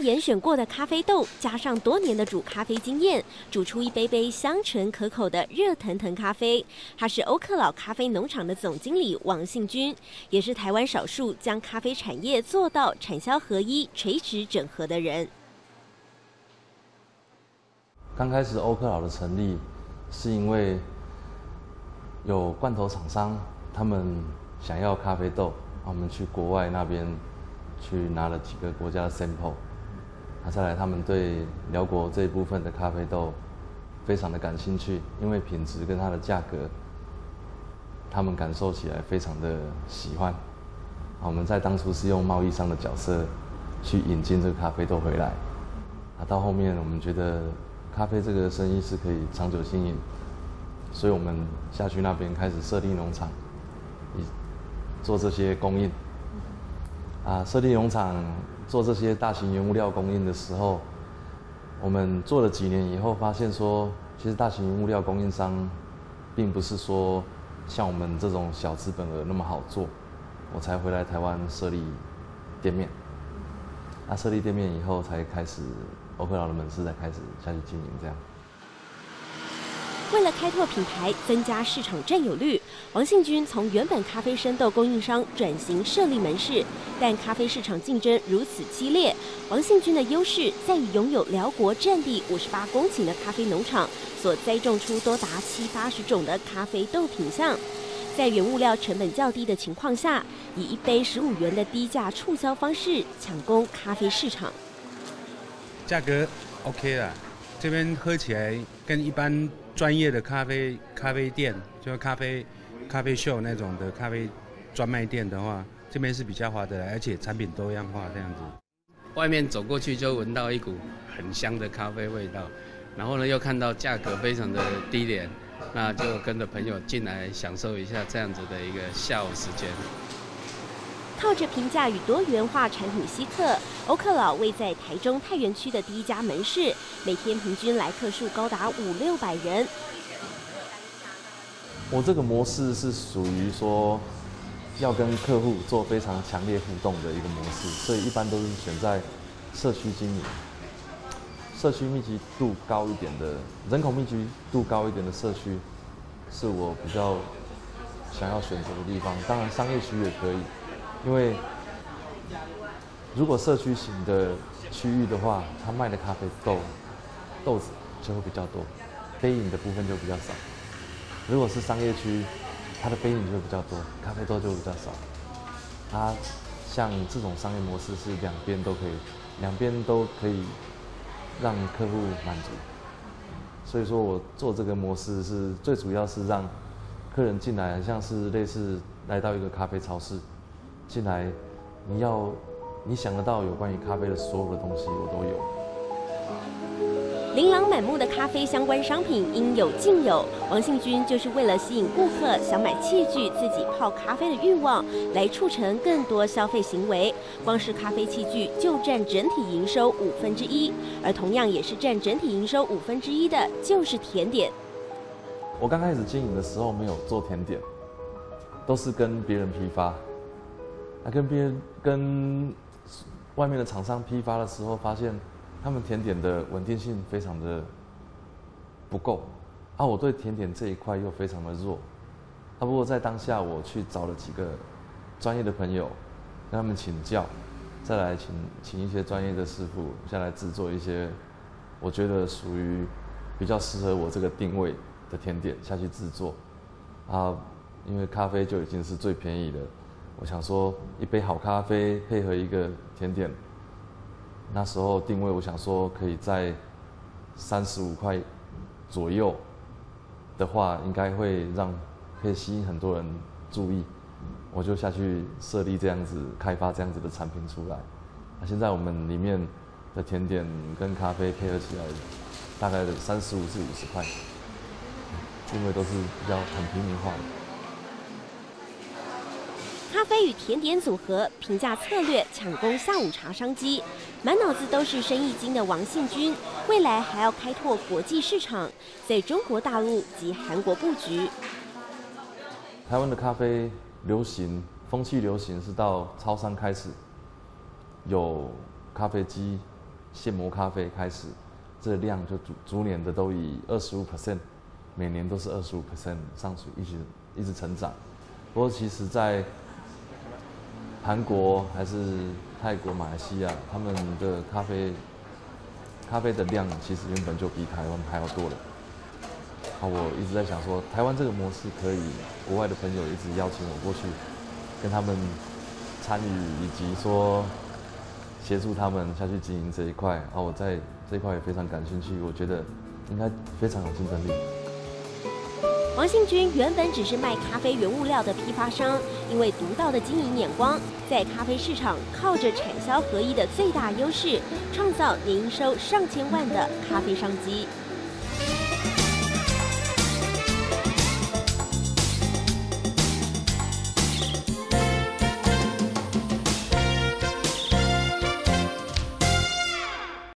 严选过的咖啡豆，加上多年的煮咖啡经验，煮出一杯杯香醇可口的热腾腾咖啡。他是欧克老咖啡农场的总经理王信军，也是台湾少数将咖啡产业做到产销合一、垂直整合的人。刚开始欧克老的成立，是因为有罐头厂商，他们想要咖啡豆，我们去国外那边去拿了几个国家的 sample，再来他们对辽国这一部分的咖啡豆非常的感兴趣，因为品质跟它的价格，他们感受起来非常的喜欢。我们在当初是用贸易商的角色去引进这个咖啡豆回来，啊，到后面我们觉得。咖啡这个生意是可以长久经营，所以我们下去那边开始设立农场，以做这些供应。啊，设立农场做这些大型原物料供应的时候，我们做了几年以后，发现说，其实大型原物料供应商，并不是说像我们这种小资本额那么好做，我才回来台湾设立店面。那设立店面以后，才开始。欧克劳的门市才开始下去经营，这样。为了开拓品牌，增加市场占有率，王信军从原本咖啡生豆供应商转型设立门市。但咖啡市场竞争如此激烈，王信军的优势在于拥有辽国占地五十八公顷的咖啡农场，所栽种出多达七八十种的咖啡豆品相。在原物料成本较低的情况下，以一杯十五元的低价促销方式抢攻咖啡市场。价格 OK 了，这边喝起来跟一般专业的咖啡咖啡店，就咖啡咖啡秀那种的咖啡专卖店的话，这边是比较划得来，而且产品多样化这样子。外面走过去就闻到一股很香的咖啡味道，然后呢又看到价格非常的低廉，那就跟着朋友进来享受一下这样子的一个下午时间。靠着平价与多元化产品吸客，欧克老位在台中太原区的第一家门市，每天平均来客数高达五六百人。我这个模式是属于说要跟客户做非常强烈互动的一个模式，所以一般都是选在社区经营、社区密集度高一点的、人口密集度高一点的社区，是我比较想要选择的地方。当然，商业区也可以。因为如果社区型的区域的话，他卖的咖啡豆豆子就会比较多，杯饮的部分就比较少。如果是商业区，它的杯饮就会比较多，咖啡豆就比较少。它像这种商业模式是两边都可以，两边都可以让客户满足。所以说我做这个模式是最主要是让客人进来，像是类似来到一个咖啡超市。进来，你要你想得到有关于咖啡的所有的东西，我都有。琳琅满目的咖啡相关商品应有尽有。王信军就是为了吸引顾客想买器具、自己泡咖啡的欲望，来促成更多消费行为。光是咖啡器具就占整体营收五分之一，而同样也是占整体营收五分之一的，就是甜点。我刚开始经营的时候没有做甜点，都是跟别人批发。那跟别、跟外面的厂商批发的时候，发现他们甜点的稳定性非常的不够，啊，我对甜点这一块又非常的弱，啊，不过在当下我去找了几个专业的朋友，跟他们请教，再来请请一些专业的师傅下来制作一些我觉得属于比较适合我这个定位的甜点下去制作，啊，因为咖啡就已经是最便宜的。我想说，一杯好咖啡配合一个甜点，那时候定位，我想说可以在三十五块左右的话，应该会让可以吸引很多人注意。我就下去设立这样子，开发这样子的产品出来。那现在我们里面的甜点跟咖啡配合起来，大概三十五至五十块，定位都是比较很平民化的。咖啡与甜点组合，平价策略抢攻下午茶商机，满脑子都是生意经的王信军，未来还要开拓国际市场，在中国大陆及韩国布局。台湾的咖啡流行风气流行是到超商开始有咖啡机现磨咖啡开始，这量就逐逐年的都以二十五 percent，每年都是二十五 percent 上去，一直一直成长。不过其实，在韩国还是泰国、马来西亚，他们的咖啡咖啡的量其实原本就比台湾还要多了。好，我一直在想说，台湾这个模式可以，国外的朋友一直邀请我过去，跟他们参与，以及说协助他们下去经营这一块。啊，我在这一块也非常感兴趣，我觉得应该非常有竞争力。王信军原本只是卖咖啡原物料的批发商，因为独到的经营眼光，在咖啡市场靠着产销合一的最大优势，创造年营收上千万的咖啡商机。